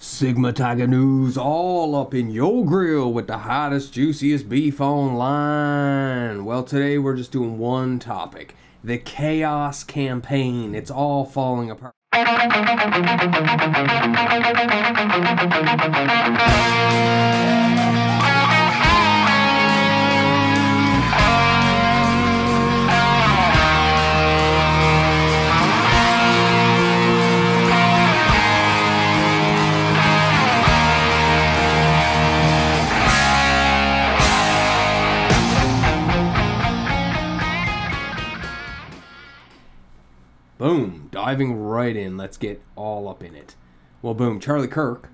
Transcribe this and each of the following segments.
Sigma Tiger News all up in your grill with the hottest, juiciest beef online. Well, today we're just doing one topic the Chaos Campaign. It's all falling apart. Boom, diving right in. Let's get all up in it. Well, boom, Charlie Kirk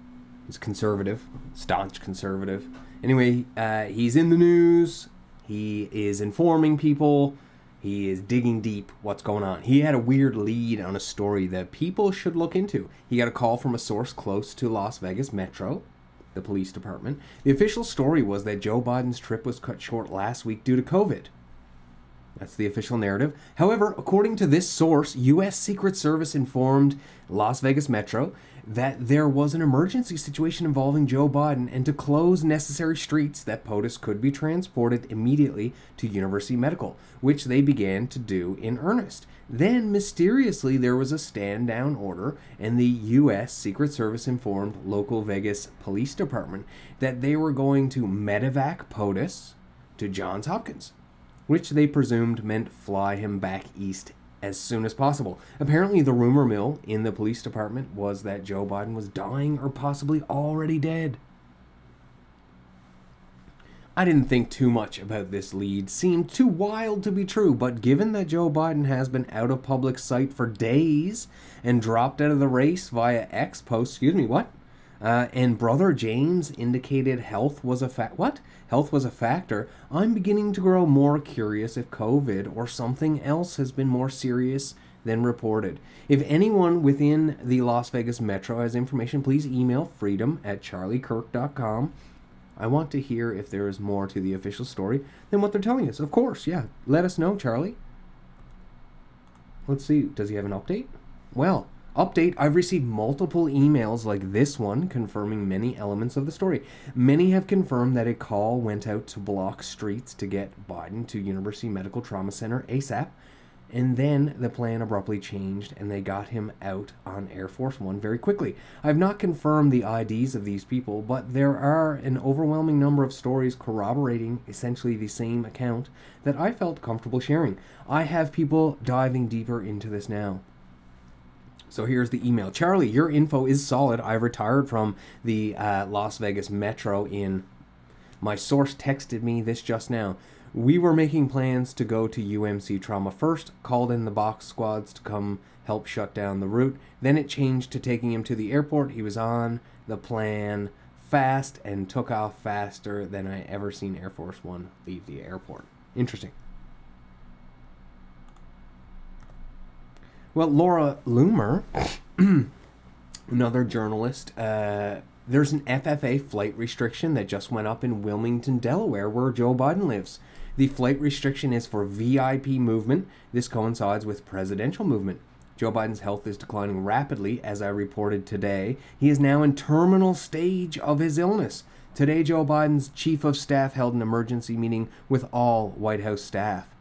is conservative, staunch conservative. Anyway, uh, he's in the news. He is informing people. He is digging deep what's going on. He had a weird lead on a story that people should look into. He got a call from a source close to Las Vegas Metro, the police department. The official story was that Joe Biden's trip was cut short last week due to COVID. That's the official narrative. However, according to this source, U.S. Secret Service informed Las Vegas Metro that there was an emergency situation involving Joe Biden and to close necessary streets that POTUS could be transported immediately to University Medical, which they began to do in earnest. Then, mysteriously, there was a stand down order, and the U.S. Secret Service informed local Vegas Police Department that they were going to medevac POTUS to Johns Hopkins which they presumed meant fly him back east as soon as possible. Apparently, the rumor mill in the police department was that Joe Biden was dying or possibly already dead. I didn't think too much about this lead, seemed too wild to be true, but given that Joe Biden has been out of public sight for days and dropped out of the race via X post, excuse me, what? Uh, and brother James indicated health was a fact. What? Health was a factor. I'm beginning to grow more curious if COVID or something else has been more serious than reported. If anyone within the Las Vegas metro has information, please email freedom at charliekirk.com. I want to hear if there is more to the official story than what they're telling us. Of course, yeah. Let us know, Charlie. Let's see. Does he have an update? Well, Update I've received multiple emails like this one confirming many elements of the story. Many have confirmed that a call went out to block streets to get Biden to University Medical Trauma Center ASAP. And then the plan abruptly changed and they got him out on Air Force One very quickly. I've not confirmed the IDs of these people, but there are an overwhelming number of stories corroborating essentially the same account that I felt comfortable sharing. I have people diving deeper into this now. So here's the email. Charlie, your info is solid. I retired from the uh, Las Vegas Metro in. My source texted me this just now. We were making plans to go to UMC Trauma first, called in the box squads to come help shut down the route. Then it changed to taking him to the airport. He was on the plan fast and took off faster than I ever seen Air Force One leave the airport. Interesting. Well, Laura Loomer, another journalist, uh, there's an FFA flight restriction that just went up in Wilmington, Delaware, where Joe Biden lives. The flight restriction is for VIP movement. This coincides with presidential movement. Joe Biden's health is declining rapidly, as I reported today. He is now in terminal stage of his illness. Today, Joe Biden's chief of staff held an emergency meeting with all White House staff.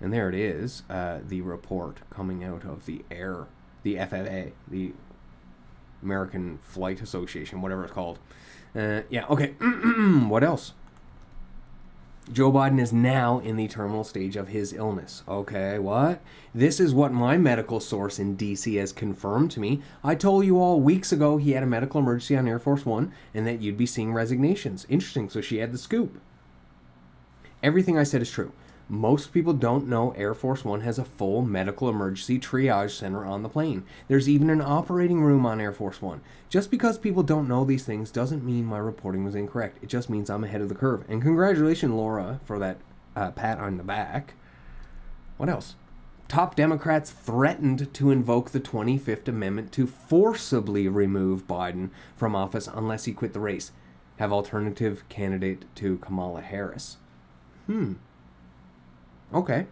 And there it is, uh, the report coming out of the air, the FAA, the American Flight Association, whatever it's called. Uh, yeah, okay. what else? Joe Biden is now in the terminal stage of his illness. Okay, what? This is what my medical source in DC has confirmed to me. I told you all weeks ago he had a medical emergency on Air Force One and that you'd be seeing resignations. Interesting, so she had the scoop. Everything I said is true. Most people don't know Air Force One has a full medical emergency triage center on the plane. There's even an operating room on Air Force One. Just because people don't know these things doesn't mean my reporting was incorrect. It just means I'm ahead of the curve. And congratulations, Laura, for that uh, pat on the back. What else? Top Democrats threatened to invoke the 25th Amendment to forcibly remove Biden from office unless he quit the race. Have alternative candidate to Kamala Harris. Hmm. Okay.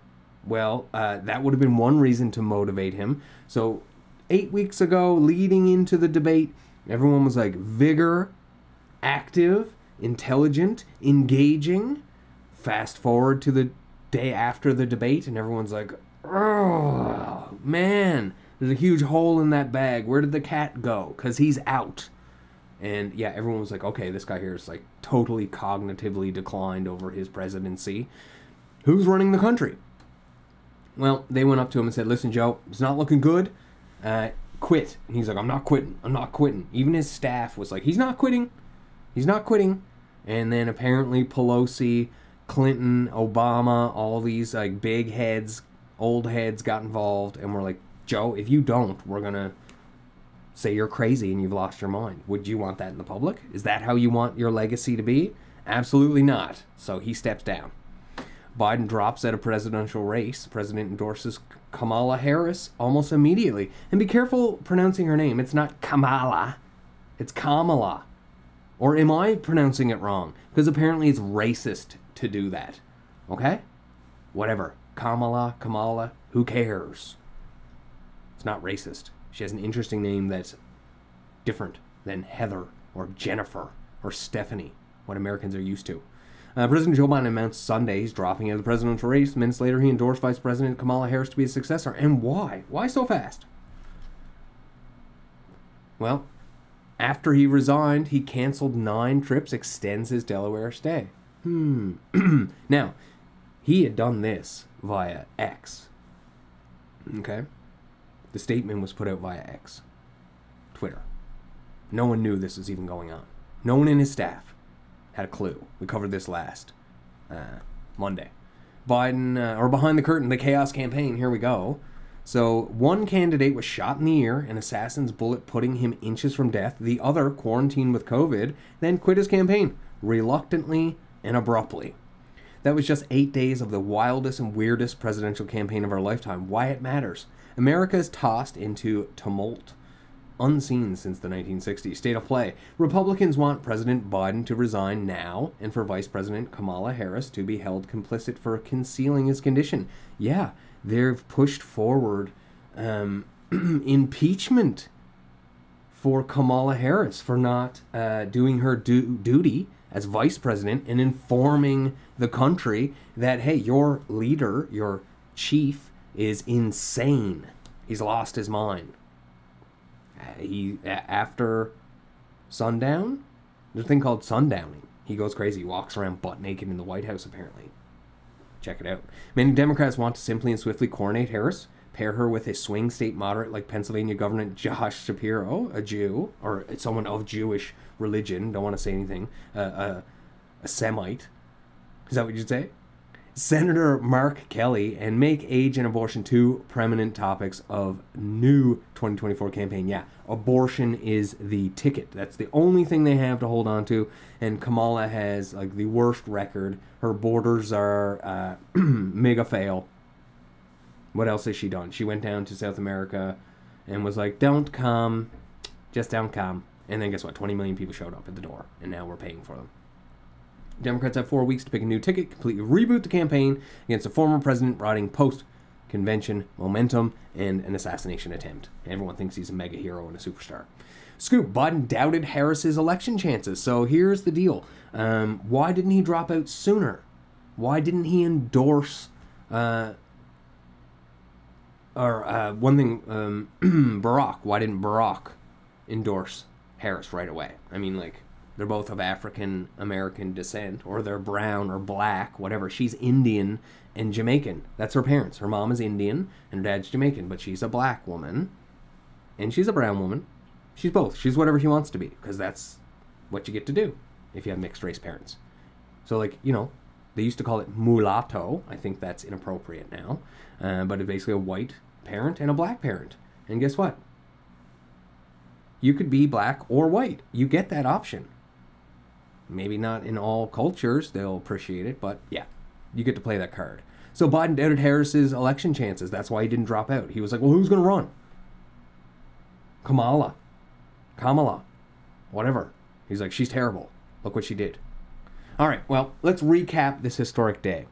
Well, uh, that would have been one reason to motivate him. So, eight weeks ago, leading into the debate, Everyone was like vigor, active, intelligent, engaging. Fast forward to the day after the debate, and everyone's like, oh, man, there's a huge hole in that bag. Where did the cat go? Because he's out. And yeah, everyone was like, okay, this guy here is like totally cognitively declined over his presidency. Who's running the country? Well, they went up to him and said, listen, Joe, it's not looking good. Uh, quit. And he's like, I'm not quitting. I'm not quitting. Even his staff was like, he's not quitting. He's not quitting. And then apparently Pelosi, Clinton, Obama, all these like big heads, old heads got involved and were like, Joe, if you don't, we're going to say you're crazy and you've lost your mind. Would you want that in the public? Is that how you want your legacy to be? Absolutely not. So he steps down. Biden drops out of presidential race. The president endorses Kamala Harris almost immediately. And be careful pronouncing her name. It's not Kamala, it's Kamala. Or am I pronouncing it wrong? Because apparently it's racist to do that. Okay? Whatever. Kamala, Kamala, who cares? It's not racist. She has an interesting name that's different than Heather or Jennifer or Stephanie, what Americans are used to. Uh, President Joe Biden announced Sunday he's dropping out of the presidential race. Minutes later, he endorsed Vice President Kamala Harris to be his successor. And why? Why so fast? Well, after he resigned, he canceled nine trips, extends his Delaware stay. Hmm. now, he had done this via X. Okay? The statement was put out via X, Twitter. No one knew this was even going on. No one in his staff had a clue. We covered this last uh, Monday. Biden, uh, or behind the curtain, the chaos campaign. Here we go. So, one candidate was shot in the ear, an assassin's bullet putting him inches from death. The other, quarantined with COVID, then quit his campaign, reluctantly and abruptly. That was just eight days of the wildest and weirdest presidential campaign of our lifetime. Why it matters. America is tossed into tumult unseen since the 1960s. State of play. Republicans want President Biden to resign now and for Vice President Kamala Harris to be held complicit for concealing his condition. Yeah, they've pushed forward um, impeachment for Kamala Harris for not uh, doing her du- duty as vice president and informing the country that, hey, your leader, your chief, is insane. He's lost his mind. Uh, he after sundown, there's a thing called sundowning. He goes crazy, walks around butt naked in the White House apparently. Check it out. Many Democrats want to simply and swiftly coronate Harris, pair her with a swing state moderate like Pennsylvania Governor Josh Shapiro, a Jew or someone of Jewish religion. Don't want to say anything. Uh, uh, a Semite. Is that what you'd say? Senator Mark Kelly and make age and abortion two prominent topics of new 2024 campaign. Yeah, abortion is the ticket. That's the only thing they have to hold on to. And Kamala has like the worst record. Her borders are uh, mega fail. What else has she done? She went down to South America and was like, "Don't come, just don't come." And then guess what? 20 million people showed up at the door, and now we're paying for them. Democrats have four weeks to pick a new ticket, completely reboot the campaign against a former president riding post convention momentum and an assassination attempt. Everyone thinks he's a mega hero and a superstar. Scoop Biden doubted Harris's election chances. So here's the deal um, why didn't he drop out sooner? Why didn't he endorse. Uh, or uh, one thing, um, Barack. Why didn't Barack endorse Harris right away? I mean, like, they're both of African American descent, or they're brown or black, whatever. She's Indian and Jamaican. That's her parents. Her mom is Indian and her dad's Jamaican, but she's a black woman and she's a brown woman. She's both. She's whatever she wants to be because that's what you get to do if you have mixed race parents. So, like, you know, they used to call it mulatto. I think that's inappropriate now. Uh, but it's basically a white parent and a black parent. And guess what? You could be black or white. You get that option. Maybe not in all cultures, they'll appreciate it, but yeah, you get to play that card. So Biden doubted Harris's election chances. That's why he didn't drop out. He was like, well, who's going to run? Kamala. Kamala. Whatever. He's like, she's terrible. Look what she did. All right, well, let's recap this historic day.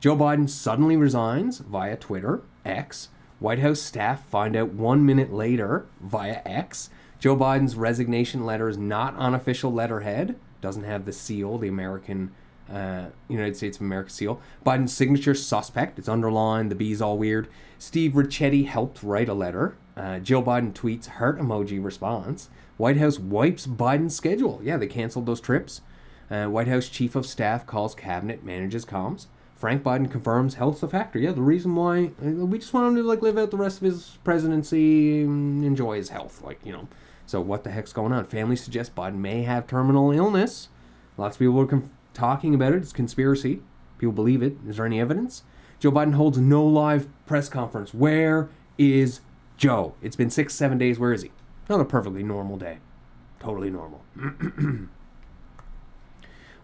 Joe Biden suddenly resigns via Twitter, X. White House staff find out one minute later via X. Joe Biden's resignation letter is not on official letterhead, doesn't have the seal, the American uh, United States of America seal. Biden's signature suspect. It's underlined. The B's all weird. Steve Ricchetti helped write a letter. Uh, Jill Biden tweets heart emoji response. White House wipes Biden's schedule. Yeah, they canceled those trips. Uh, White House chief of staff calls cabinet, manages comms. Frank Biden confirms health's a factor. Yeah, the reason why we just want him to like live out the rest of his presidency, enjoy his health, like you know. So what the heck's going on? Families suggest Biden may have terminal illness. Lots of people are conf- talking about it. It's conspiracy. People believe it. Is there any evidence? Joe Biden holds no live press conference. Where is Joe? It's been six, seven days. Where is he? Not a perfectly normal day. Totally normal.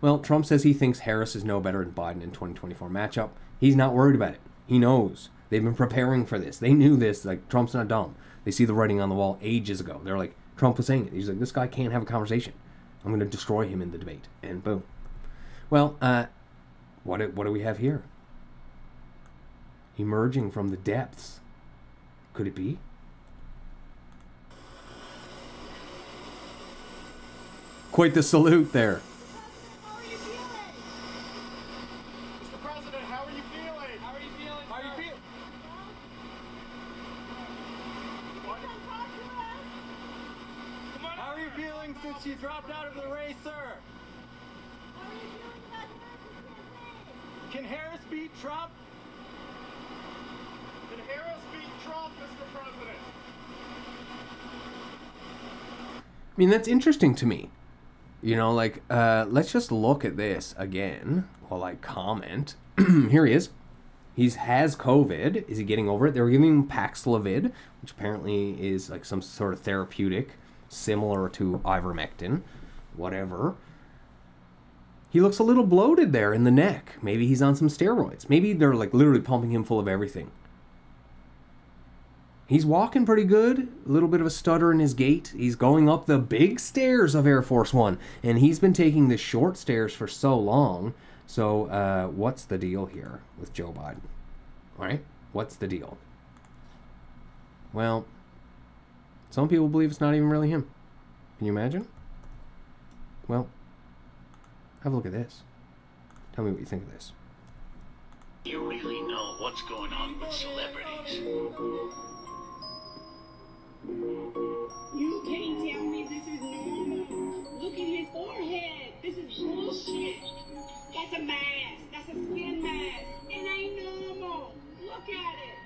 well, Trump says he thinks Harris is no better than Biden in 2024 matchup. He's not worried about it. He knows. They've been preparing for this. They knew this. Like, Trump's not dumb. They see the writing on the wall ages ago. They're like, Trump was saying it. He's like, this guy can't have a conversation. I'm going to destroy him in the debate. And boom. Well, uh, what do, what do we have here? Emerging from the depths. Could it be? Quite the salute there. How are you feeling? Mr. President, how are you feeling? How are you feeling? How are you feeling? What? How are you feeling since you dropped out of the race, sir? Can Harris beat Trump? Can Harris beat Trump, Mr. President? I mean, that's interesting to me. You know, like, uh, let's just look at this again while I comment. Here he is. He has COVID. Is he getting over it? They were giving him Paxlovid, which apparently is like some sort of therapeutic similar to ivermectin, whatever. He looks a little bloated there in the neck. Maybe he's on some steroids. Maybe they're like literally pumping him full of everything. He's walking pretty good. A little bit of a stutter in his gait. He's going up the big stairs of Air Force One, and he's been taking the short stairs for so long. So, uh, what's the deal here with Joe Biden? All right, what's the deal? Well, some people believe it's not even really him. Can you imagine? Well, have a look at this. Tell me what you think of this. You really know what's going on with celebrities. You can't tell me this is normal. Look at his forehead. This is bullshit. That's a mask. That's a skin mask. It ain't normal. Look at it.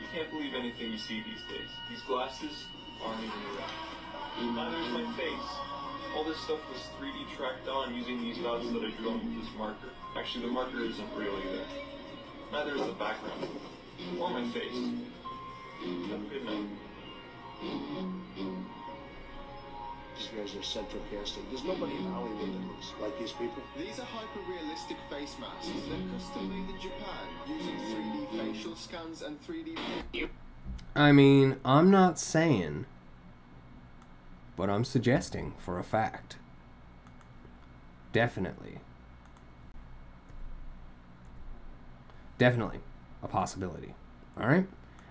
You can't believe anything you see these days. These glasses aren't even real. Neither is my face. All this stuff was 3D tracked on using these dots that I drew on with this marker. Actually, the marker isn't real either. Neither is the background. Or my face. Have a good night. These guys are central casting. There's nobody in Hollywood that looks like these people. These are hyper-realistic face masks. They're custom made in Japan using 3D facial scans and 3D. I mean, I'm not saying, but I'm suggesting for a fact. Definitely. Definitely a possibility. All right?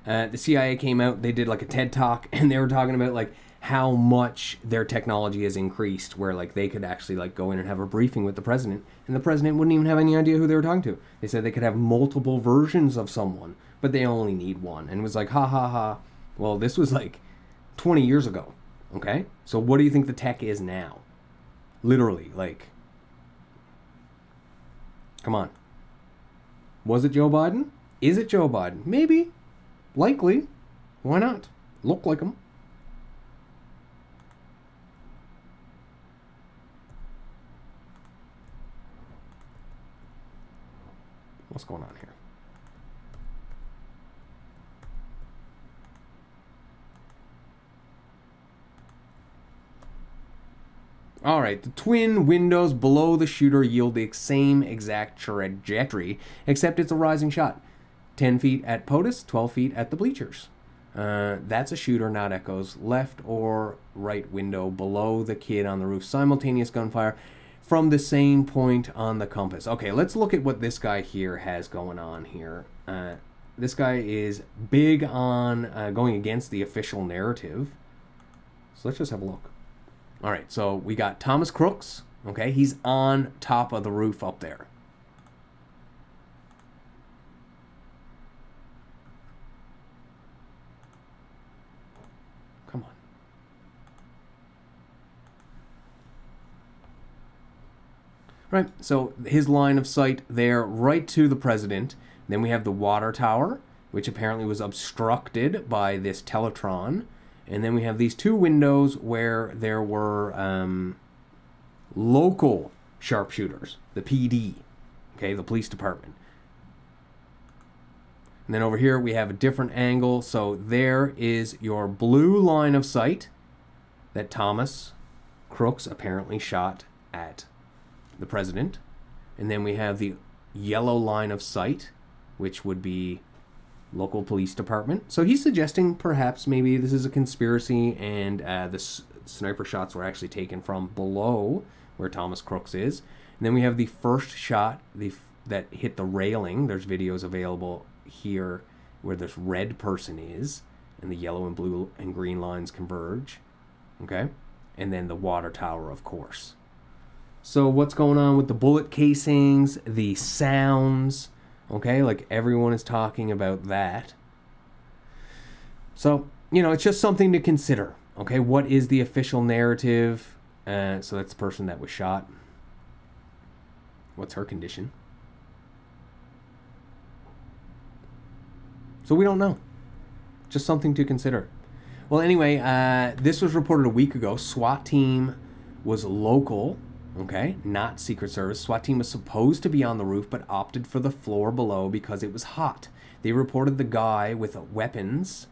Uh, the CIA came out, they did like a TED talk, and they were talking about like how much their technology has increased, where like they could actually like go in and have a briefing with the president, and the president wouldn't even have any idea who they were talking to. They said they could have multiple versions of someone, but they only need one. And it was like, ha ha ha. Well, this was like 20 years ago. Okay? So what do you think the tech is now? Literally, like. Come on. Was it Joe Biden? Is it Joe Biden? Maybe. Likely. Why not? Look like him. What's going on here? All right, the twin windows below the shooter yield the same exact trajectory, except it's a rising shot. 10 feet at POTUS, 12 feet at the bleachers. Uh, that's a shooter, not echoes. Left or right window below the kid on the roof. Simultaneous gunfire. from the same point on the compass. Okay, let's look at what this guy here has going on here. Uh, this guy is big on uh, going against the official narrative. So let's just have a look. All right, so we got Thomas Crooks. Okay, he's on top of the roof up there. Come on. Right, so his line of sight there, right to the president. Then we have the water tower, which apparently was obstructed by this Teletron. And then we have these two windows where there were um, local sharpshooters, the PD, okay, the police department. And then over here we have a different angle. So there is your blue line of sight that Thomas Crooks apparently shot at the president. And then we have the yellow line of sight, which would be local police department. So he's suggesting perhaps maybe this is a conspiracy and uh, the sniper shots were actually taken from below where Thomas Crooks is. And then we have the first shot the that hit the railing. There's videos available here where this red person is and the yellow and blue and green lines converge. Okay? And then the water tower, of course. So what's going on with the bullet casings, the sounds, okay? Like everyone is talking about that. So, you know, it's just something to consider, okay? What is the official narrative? Uh, so that's the person that was shot. What's her condition? So we don't know. Just something to consider. Well, anyway, uh, this was reported a week ago. SWAT team was local, okay, not Secret Service. SWAT team was supposed to be on the roof, but opted for the floor below because it was hot. They reported the guy with weapons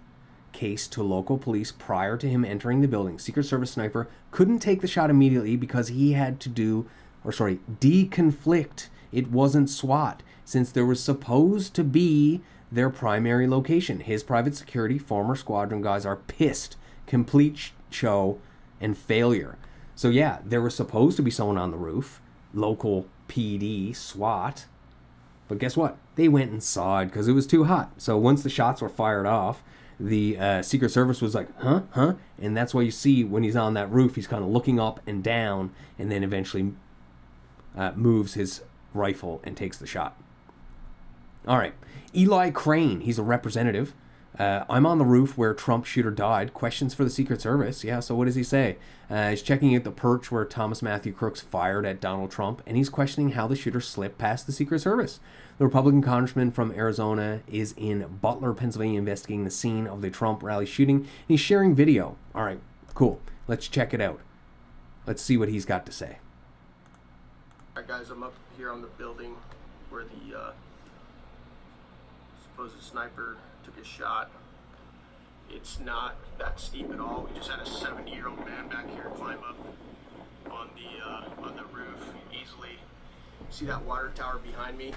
case to local police prior to him entering the building. Secret Service sniper couldn't take the shot immediately because he had to do, or sorry, deconflict. It wasn't SWAT since there was supposed to be their primary location. His private security, former squadron guys are pissed. Complete show and failure. So yeah, there was supposed to be someone on the roof, local PD, SWAT. But guess what? They went inside because it was too hot. So once the shots were fired off, the uh, Secret Service was like, huh, huh? And that's why you see when he's on that roof, he's kind of looking up and down and then eventually uh, moves his rifle and takes the shot. All right. Eli Crane, he's a representative. Uh, I'm on the roof where Trump shooter died. Questions for the Secret Service. Yeah, so what does he say? Uh, he's checking out the perch where Thomas Matthew Crooks fired at Donald Trump, and he's questioning how the shooter slipped past the Secret Service. The Republican congressman from Arizona is in Butler, Pennsylvania, investigating the scene of the Trump rally shooting. And he's sharing video. All right, cool. Let's check it out. Let's see what he's got to say. Alright guys, I'm up here on the building where the uh, supposed sniper took his shot. It's not that steep at all. We just had a 70 year old man back here climb up on the uh, on the roof easily. See that water tower behind me?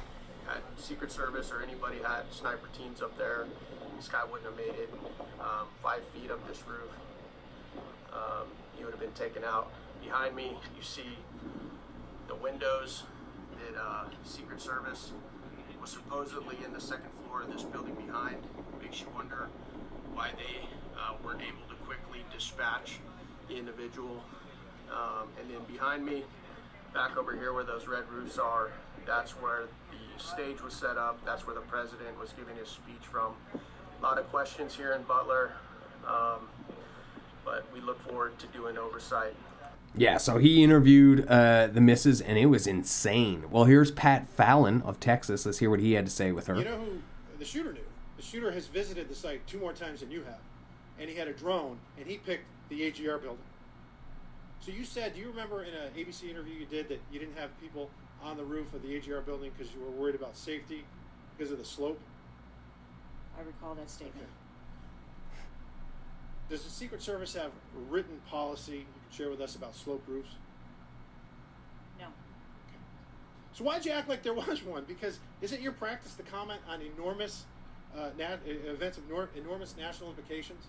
Had Secret Service or anybody had sniper teams up there, this guy wouldn't have made it um, five feet up this roof. Um, he would have been taken out. Behind me, you see the windows that uh, Secret Service was supposedly in the second floor of this building behind. Makes you wonder why they uh, weren't able to quickly dispatch the individual. Um, and then behind me, back over here where those red roofs are, that's where the stage was set up. That's where the president was giving his speech from. A lot of questions here in Butler, um, but we look forward to doing oversight. Yeah, so he interviewed uh, the missus, and it was insane. Well, here's Pat Fallon of Texas. Let's hear what he had to say with her. You know who the shooter knew? The shooter has visited the site two more times than you have, and he had a drone, and he picked the AGR building. So you said, do you remember in an ABC interview you did that you didn't have people on the roof of the AGR building because you were worried about safety because of the slope? I recall that statement. Does the Secret Service have written policy you can share with us about slope roofs? No. So why'd you act like there was one? Because isn't your practice to comment on enormous uh, nat- uh, events of nor- enormous national implications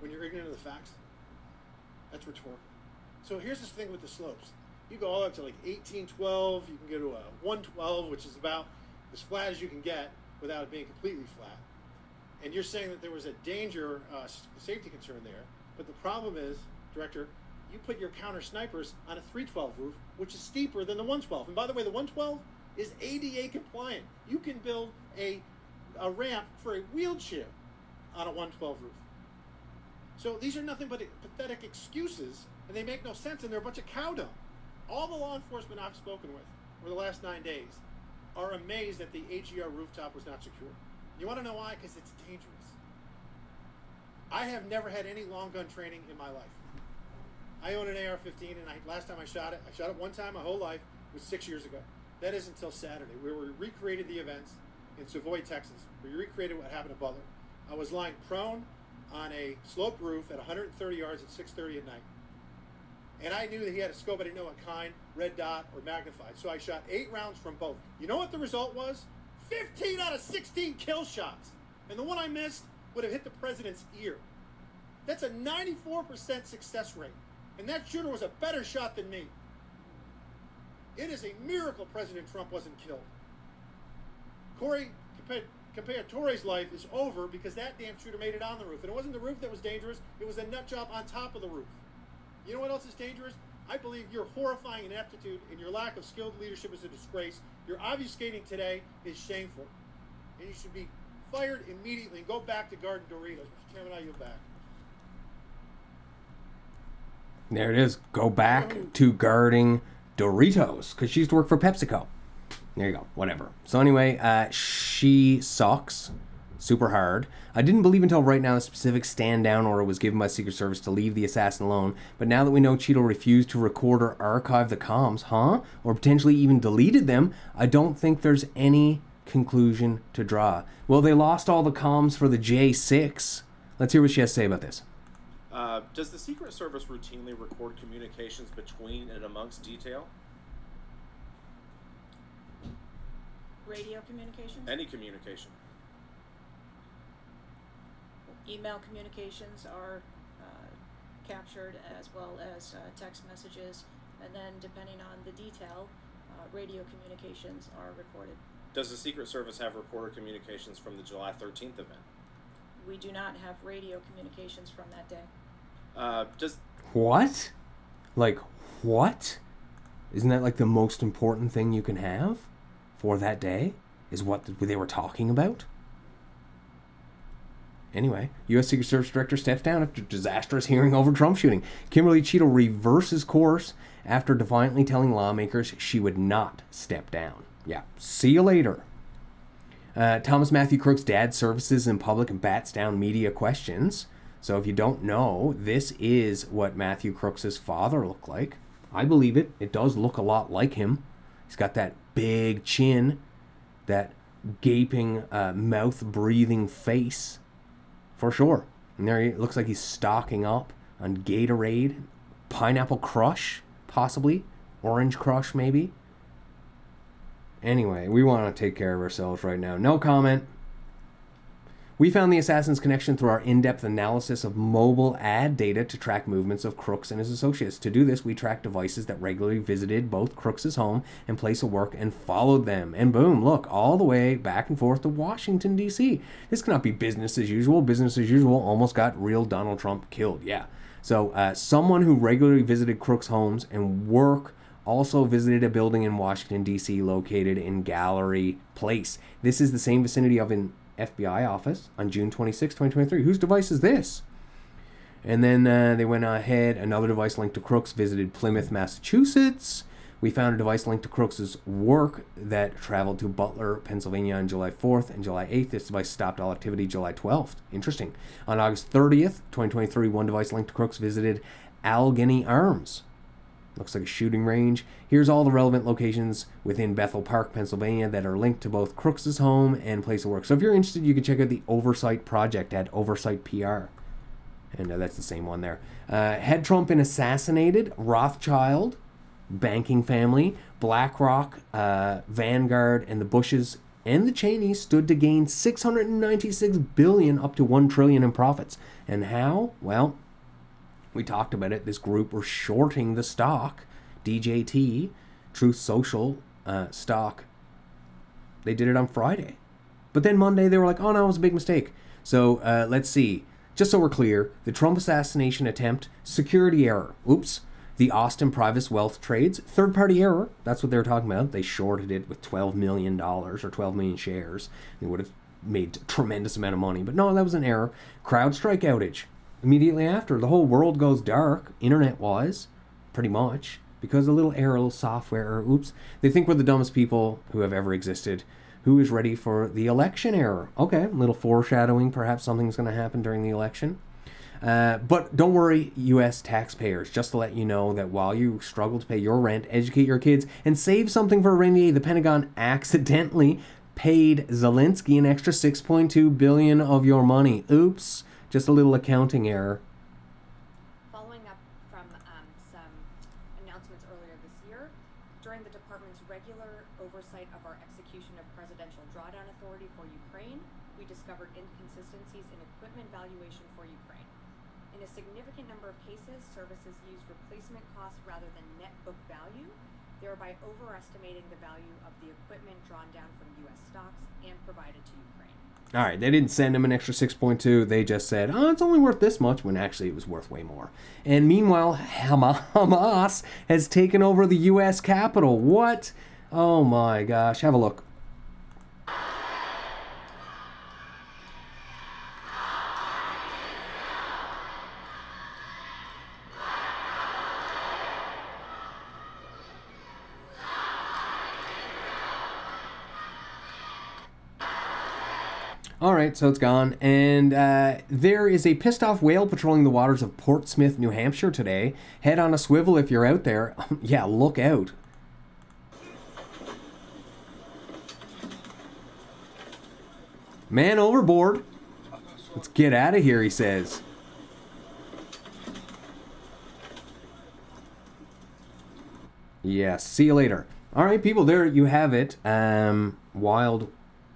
when you're ignorant of the facts? That's rhetorical. So here's this thing with the slopes. You go all up to like 1812. You can go to a 112, which is about as flat as you can get without it being completely flat. And you're saying that there was a danger, uh, safety concern there. But the problem is, director, you put your counter snipers on a 312 roof, which is steeper than the 112. And by the way, the 112 is ADA compliant. You can build a, a ramp for a wheelchair on a 112 roof. So these are nothing but pathetic excuses, and they make no sense, and they're a bunch of cow dung. All the law enforcement I've spoken with over the last nine days are amazed that the AGR rooftop was not secure. You want to know why? Because it's dangerous. I have never had any long gun training in my life. I own an AR-15, and I, last time I shot it, I shot it one time my whole life. Was six years ago. That is until Saturday, where we recreated the events in Savoy, Texas. We recreated what happened to Butler. I was lying prone on a sloped roof at 130 yards at 6:30 at night, and I knew that he had a scope. I didn't know what kind, red dot or magnified. So I shot eight rounds from both. You know what the result was? 15 out of 16 kill shots, and the one I missed would have hit the president's ear. That's a 94% success rate. And that shooter was a better shot than me. It is a miracle President Trump wasn't killed. Corey Comperatore's life is over because that damn shooter made it on the roof. And it wasn't the roof that was dangerous, it was the nut job on top of the roof. You know what else is dangerous? I believe your horrifying ineptitude and your lack of skilled leadership is a disgrace. Your obfuscating today is shameful. And you should be fired immediately and go back to Garden Doritos. Mr. Chairman, I yield back. There it is. Go back to guarding Doritos because she used to work for PepsiCo. There you go. Whatever. So anyway, uh, she sucks super hard. I didn't believe until right now a specific stand down order was given by Secret Service to leave the assassin alone. But now that we know Cheatle refused to record or archive the comms, huh? Or potentially even deleted them, I don't think there's any conclusion to draw. Well, they lost all the comms for the J6. Let's hear what she has to say about this. Uh, does the Secret Service routinely record communications between and amongst detail? Radio communications? Any communication? Email communications are uh, captured as well as uh, text messages, and then depending on the detail, uh, radio communications are recorded. Does the Secret Service have reporter communications from the July 13th event? We do not have radio communications from that day. Uh, does What? Like, what? Isn't that like the most important thing you can have for that day? Is what they were talking about? Anyway, U.S. Secret Service Director steps down after disastrous hearing over Trump shooting. Kimberly Cheatle reverses course after defiantly telling lawmakers she would not step down. Yeah, see you later. Uh, Thomas Matthew Crook's dad services in public and bats down media questions. So if you don't know, this is what Matthew Crooks' father looked like. I believe it. It does look a lot like him. He's got that big chin, that gaping, uh, mouth breathing face, for sure. And there he looks like he's stocking up on Gatorade, Pineapple Crush, possibly, Orange Crush, maybe. Anyway, we want to take care of ourselves right now. No comment. We found the assassin's connection through our in depth analysis of mobile ad data to track movements of Crooks and his associates. To do this, we tracked devices that regularly visited both Crooks' home and place of work and followed them. And boom, look, all the way back and forth to Washington, D.C. This cannot be business as usual. Business as usual almost got real Donald Trump killed. Yeah. So, uh, someone who regularly visited Crooks' homes and work also visited a building in Washington, D.C., located in Gallery Place. This is the same vicinity of an FBI office on June 26, 2023. Whose device is this? And then uh, they went ahead. Another device linked to Crooks visited Plymouth, Massachusetts. We found a device linked to Crooks' work that traveled to Butler, Pennsylvania on July 4th and July 8th. This device stopped all activity July 12th. Interesting. On August 30th, 2023, one device linked to Crooks visited Allegheny Arms. Looks like a shooting range. Here's all the relevant locations within Bethel Park, Pennsylvania that are linked to both Crooks' home and place of work. So if you're interested, you can check out the Oversight Project at Oversight PR. And uh, that's the same one there. Uh, had Trump been assassinated, Rothschild, banking family, BlackRock, uh, Vanguard, and the Bushes and the Cheneys stood to gain 696 billion up to 1 trillion in profits. And how? Well, we talked about it. This group were shorting the stock, DJT, Truth Social uh, stock, they did it on Friday. But then Monday they were like, oh no, it was a big mistake. So uh, let's see. Just so we're clear, the Trump assassination attempt, security error. Oops. The Austin Private Wealth Trades, third party error. That's what they were talking about. They shorted it with $12 million or 12 million shares. They would have made tremendous amount of money. But no, that was an error. CrowdStrike outage. Immediately after, the whole world goes dark, internet wise, pretty much, because a little error, a little software. Oops. They think we're the dumbest people who have ever existed. Who is ready for the election error? Okay, a little foreshadowing. Perhaps something's going to happen during the election. Uh, but don't worry, U.S. taxpayers. Just to let you know that while you struggle to pay your rent, educate your kids, and save something for a rainy day, the Pentagon accidentally paid Zelensky an extra 6.2 billion of your money. Oops, just a little accounting error. Following up from um, some announcements earlier this year, during the department's regular oversight of our execution of Presidential Drawdown Authority for Ukraine, we discovered inconsistencies in equipment valuation for Ukraine. In a significant number of cases, services used replacement costs rather than net book value, thereby overestimating the value of the equipment drawn down from U.S. stocks and provided to Ukraine. All right, they didn't send him an extra 6.2. They just said, oh, it's only worth this much, when actually it was worth way more. And meanwhile, Hama- Hamas has taken over the U.S. Capitol. What? Oh my gosh. Have a look. Right, so it's gone. And uh, there is a pissed off whale patrolling the waters of Portsmouth, New Hampshire today. Head on a swivel if you're out there. yeah, look out. Man overboard. Let's get out of here, he says. Yes, see you later. All right, people, there you have it. Um, wild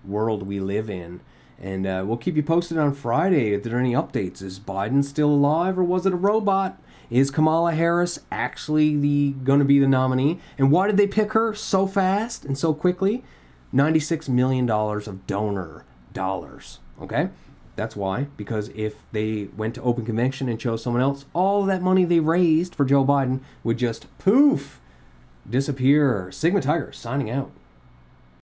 world we live in. And uh, we'll keep you posted on Friday if there are any updates. Is Biden still alive or was it a robot? Is Kamala Harris actually the going to be the nominee? And why did they pick her so fast and so quickly? $96 million of donor dollars. Okay? That's why. Because if they went to open convention and chose someone else, all that money they raised for Joe Biden would just poof disappear. Sigma Tiger signing out.